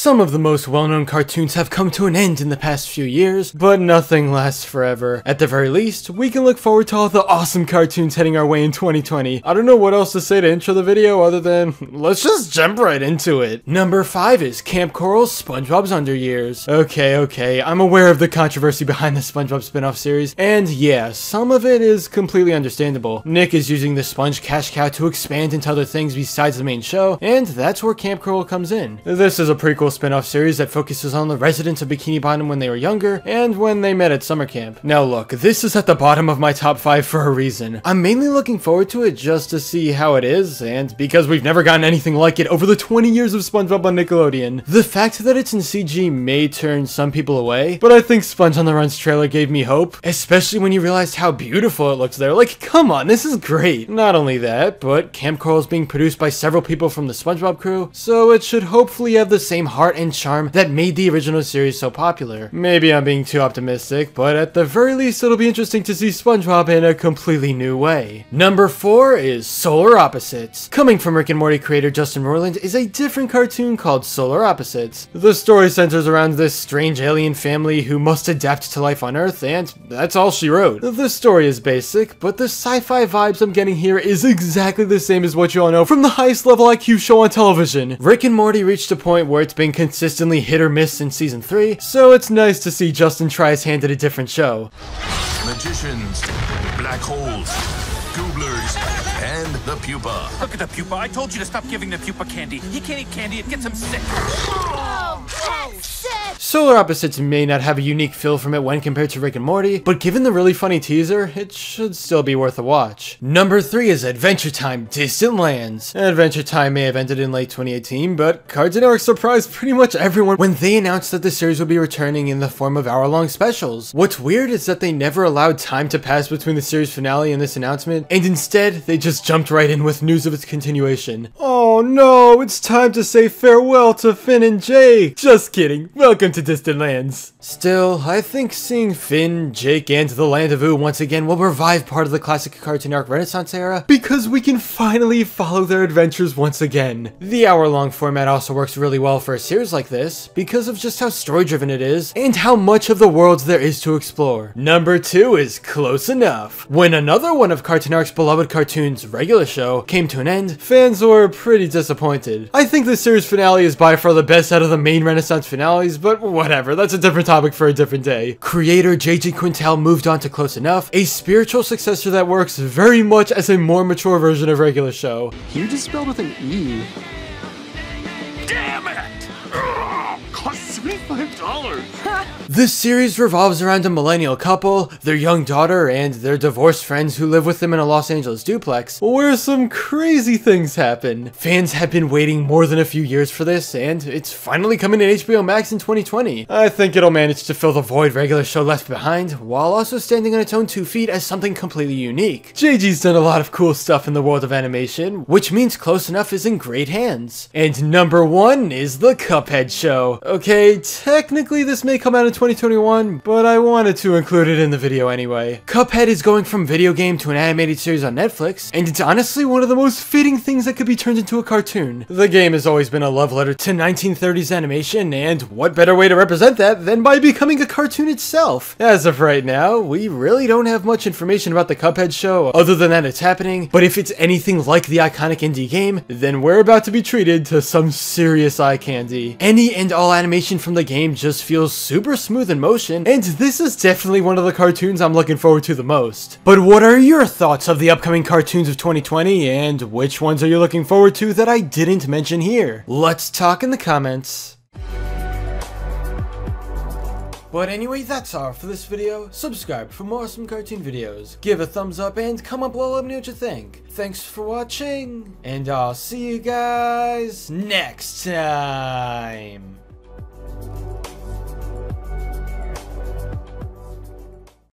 Some of the most well-known cartoons have come to an end in the past few years, but nothing lasts forever. At the very least, we can look forward to all the awesome cartoons heading our way in 2020. I don't know what else to say to intro the video other than, let's just jump right into it. Number 5 is Kamp Koral's SpongeBob's Under Years. Okay, okay, I'm aware of the controversy behind the SpongeBob spin-off series, and yeah, some of it is completely understandable. Nick is using the sponge cash cow to expand into other things besides the main show, and that's where Kamp Koral comes in. This is a prequel spin-off series that focuses on the residents of Bikini Bottom when they were younger and when they met at summer camp. Now look, this is at the bottom of my top 5 for a reason. I'm mainly looking forward to it just to see how it is, and because we've never gotten anything like it over the 20 years of SpongeBob on Nickelodeon. The fact that it's in CG may turn some people away, but I think Sponge on the Run's trailer gave me hope, especially when you realized how beautiful it looks there. Like, come on, this is great. Not only that, but Kamp Koral is being produced by several people from the SpongeBob crew, so it should hopefully have the same heart and charm that made the original series so popular. Maybe I'm being too optimistic, but at the very least it'll be interesting to see SpongeBob in a completely new way. Number 4 is Solar Opposites. Coming from Rick and Morty creator Justin Roiland is a different cartoon called Solar Opposites. The story centers around this strange alien family who must adapt to life on Earth, and that's all she wrote. The story is basic, but the sci-fi vibes I'm getting here is exactly the same as what you all know from the highest level IQ show on television. Rick and Morty reached a point where it's been consistently hit or miss in season 3, so it's nice to see Justin try his hand at a different show. magicians, black holes, gooblers, and the pupa. Look at the pupa. I told you to stop giving the pupa candy. He can't eat candy. It gets him sick. Solar Opposites may not have a unique feel from it when compared to Rick and Morty, but given the really funny teaser, it should still be worth a watch. Number 3 is Adventure Time Distant Lands. Adventure Time may have ended in late 2018, but Cartoon Network surprised pretty much everyone when they announced that the series would be returning in the form of hour-long specials. What's weird is that they never allowed time to pass between the series finale and this announcement, and instead, they just jumped right in with news of its continuation. Oh no, it's time to say farewell to Finn and Jake! Just kidding, welcome to Distant Lands. Still, I think seeing Finn, Jake, and the Land of Ooo once again will revive part of the classic Cartoon Network Renaissance era, because we can finally follow their adventures once again. The hour-long format also works really well for a series like this, because of just how story-driven it is, and how much of the world there is to explore. Number 2 is Close Enough. When another one of Cartoon Network's beloved cartoons, regular show, came to an end, fans were pretty disappointed. I think the series finale is by far the best out of the main Renaissance finales, but whatever, that's a different topic for a different day. Creator JG Quintel moved on to Close Enough, a spiritual successor that works very much as a more mature version of regular show. You just spelled with an E. Damn it! Ugh, cost seventy-five dollars. This series revolves around a millennial couple, their young daughter, and their divorced friends who live with them in a Los Angeles duplex, where some crazy things happen. Fans have been waiting more than a few years for this, and it's finally coming to HBO Max in 2020. I think it'll manage to fill the void regular show left behind, while also standing on its own two feet as something completely unique. JG's done a lot of cool stuff in the world of animation, which means Close Enough is in great hands. And number one is the Cuphead show. Technically this may come out in 2021, but I wanted to include it in the video anyway. Cuphead is going from video game to an animated series on Netflix, and it's honestly one of the most fitting things that could be turned into a cartoon. The game has always been a love letter to 1930s animation, and what better way to represent that than by becoming a cartoon itself? As of right now, we really don't have much information about the Cuphead show, other than that it's happening, but if it's anything like the iconic indie game, then we're about to be treated to some serious eye candy. Any and all animation from the game just feels super smooth in motion, and this is definitely one of the cartoons I'm looking forward to the most. But what are your thoughts of the upcoming cartoons of 2020, and which ones are you looking forward to that I didn't mention here? Let's talk in the comments. But anyway, that's all for this video. Subscribe for more awesome cartoon videos. Give a thumbs up and comment below let me know what you think. Thanks for watching, and I'll see you guys next time.